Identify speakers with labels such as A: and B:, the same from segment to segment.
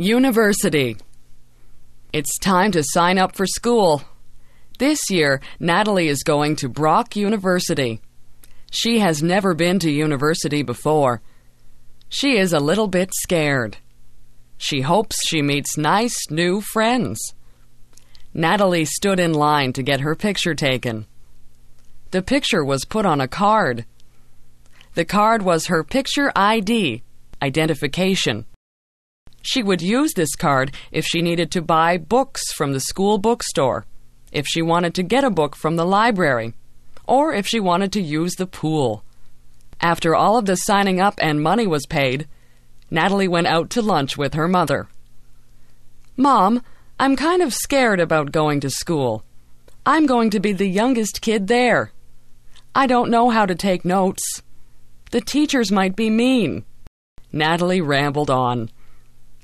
A: University. It's time to sign up for school. This year, Natalie is going to Brock University. She has never been to university before. She is a little bit scared. She hopes she meets nice new friends. Natalie stood in line to get her picture taken. The picture was put on a card. The card was her picture ID, identification. She would use this card if she needed to buy books from the school bookstore, if she wanted to get a book from the library, or if she wanted to use the pool. After all of the signing up and money was paid, Natalie went out to lunch with her mother. Mom, I'm kind of scared about going to school. I'm going to be the youngest kid there. I don't know how to take notes. The teachers might be mean. Natalie rambled on.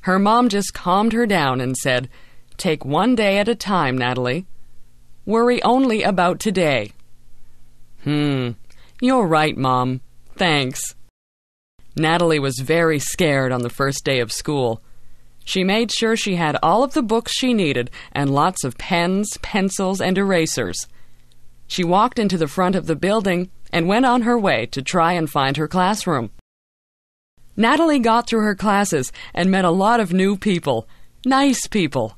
A: Her mom just calmed her down and said, Take one day at a time, Natalie. Worry only about today. Hmm, you're right, Mom. Thanks. Natalie was very scared on the first day of school. She made sure she had all of the books she needed and lots of pens, pencils, and erasers. She walked into the front of the building and went on her way to try and find her classroom. Natalie got through her classes and met a lot of new people. Nice people.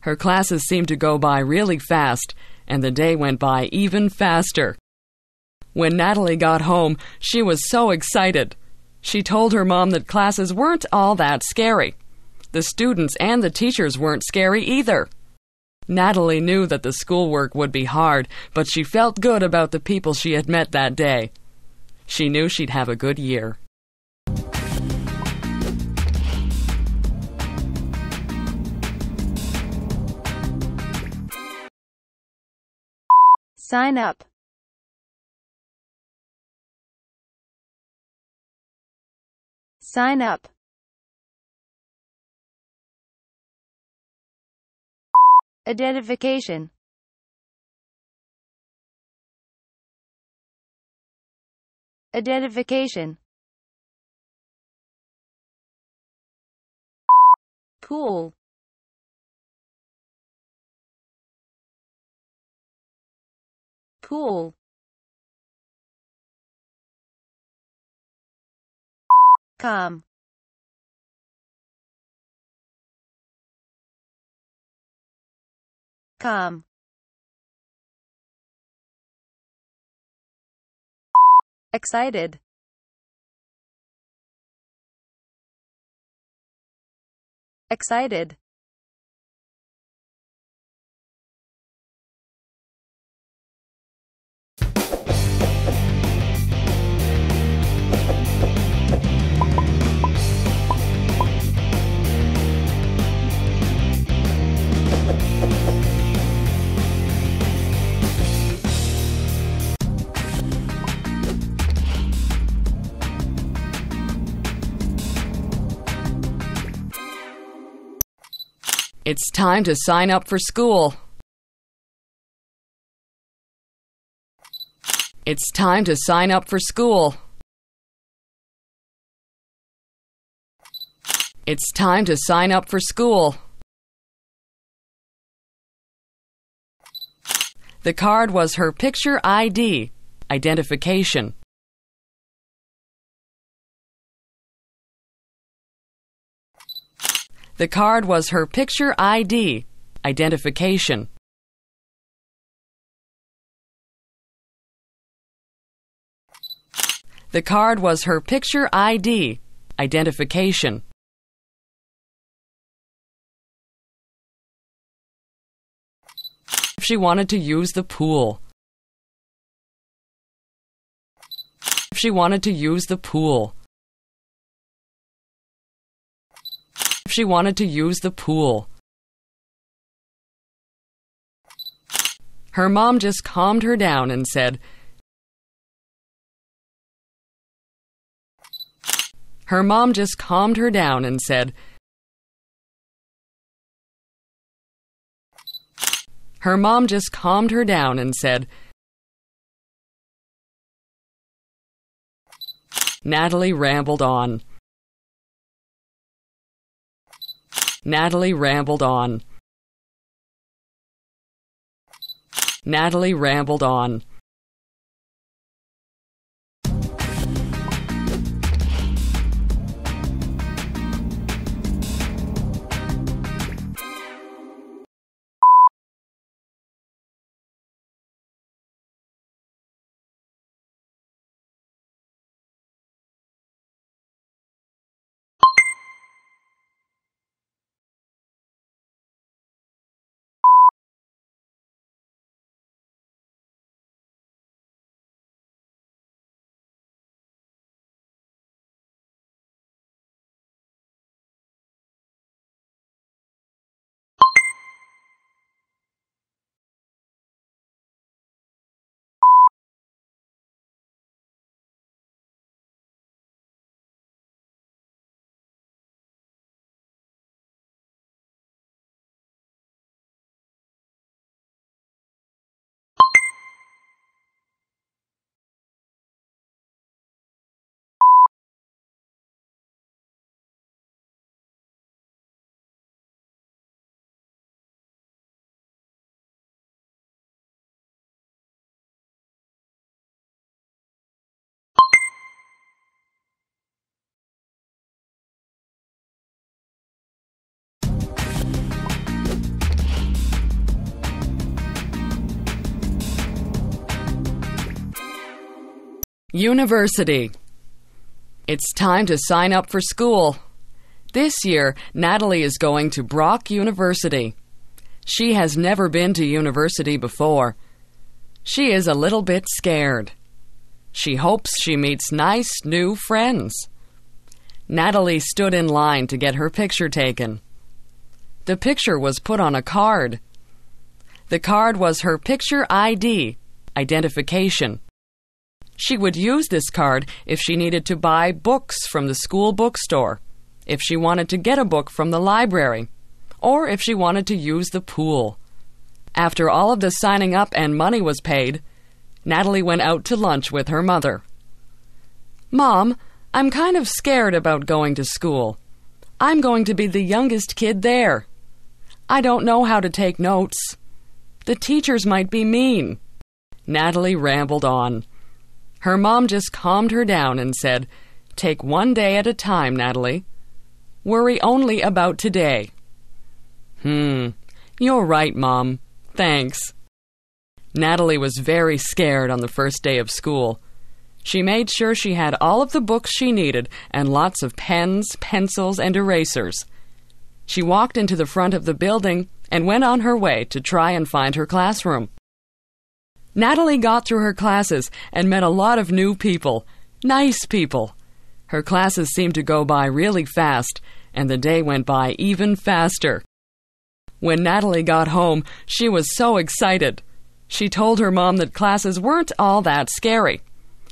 A: Her classes seemed to go by really fast, and the day went by even faster. When Natalie got home, she was so excited. She told her mom that classes weren't all that scary. The students and the teachers weren't scary either. Natalie knew that the schoolwork would be hard, but she felt good about the people she had met that day. She knew she'd have a good year.
B: Sign up. Sign up. Identification. Identification. Pool. Pool. Come. Come. Excited. Excited.
A: It's time to sign up for school. It's time to sign up for school. It's time to sign up for school. The card was her picture ID, identification. The card was her picture ID, identification. The card was her picture ID, identification. If she wanted to use the pool. If she wanted to use the pool. She wanted to use the pool. Her mom just calmed her down and said, Her mom just calmed her down and said, Her mom just calmed her down and said, Natalie rambled on. Natalie rambled on. Natalie rambled on. University. It's time to sign up for school. This year, Natalie is going to Brock University. She has never been to university before. She is a little bit scared. She hopes she meets nice new friends. Natalie stood in line to get her picture taken. The picture was put on a card. The card was her picture ID, identification. She would use this card if she needed to buy books from the school bookstore, if she wanted to get a book from the library, or if she wanted to use the pool. After all of the signing up and money was paid, Natalie went out to lunch with her mother. Mom, I'm kind of scared about going to school. I'm going to be the youngest kid there. I don't know how to take notes. The teachers might be mean. Natalie rambled on. Her mom just calmed her down and said, Take one day at a time, Natalie. Worry only about today. Hmm, you're right, Mom. Thanks. Natalie was very scared on the first day of school. She made sure she had all of the books she needed and lots of pens, pencils, and erasers. She walked into the front of the building and went on her way to try and find her classroom. Natalie got through her classes and met a lot of new people. Nice people. Her classes seemed to go by really fast, and the day went by even faster. When Natalie got home, she was so excited. She told her mom that classes weren't all that scary.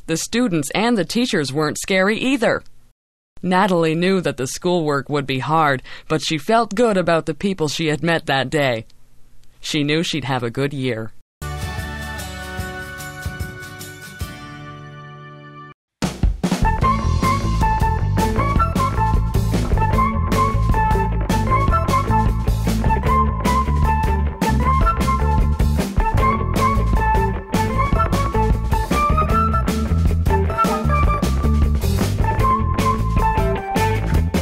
A: The students and the teachers weren't scary either. Natalie knew that the schoolwork would be hard, but she felt good about the people she had met that day. She knew she'd have a good year.